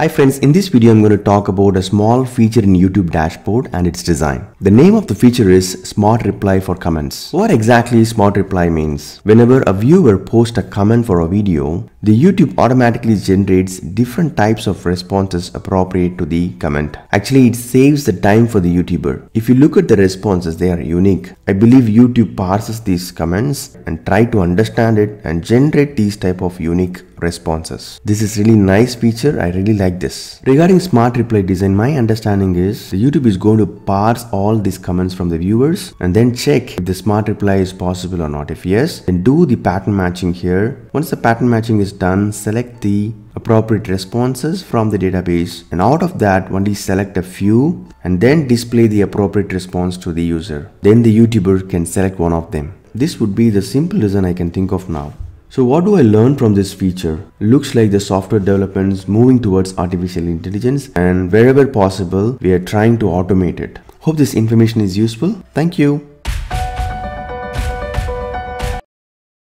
Hi friends, in this video I'm going to talk about a small feature in YouTube dashboard and its design. The name of the feature is Smart Reply for Comments. What exactly Smart Reply means? Whenever a viewer posts a comment for a video, the YouTube automatically generates different types of responses appropriate to the comment. Actually, it saves the time for the YouTuber. If you look at the responses, they are unique. I believe YouTube parses these comments and try to understand it and generate these type of unique responses. This is really nice feature. I really like this. Regarding smart reply design, my understanding is YouTube is going to parse all these comments from the viewers and then check if the smart reply is possible or not. If yes, then do the pattern matching here. Once the pattern matching is done, select the appropriate responses from the database and out of that only select a few and then display the appropriate response to the user. Then the YouTuber can select one of them. This would be the simple reason I can think of now. So what do I learn from this feature? Looks like the software development is moving towards artificial intelligence and wherever possible, we are trying to automate it. Hope this information is useful. Thank you.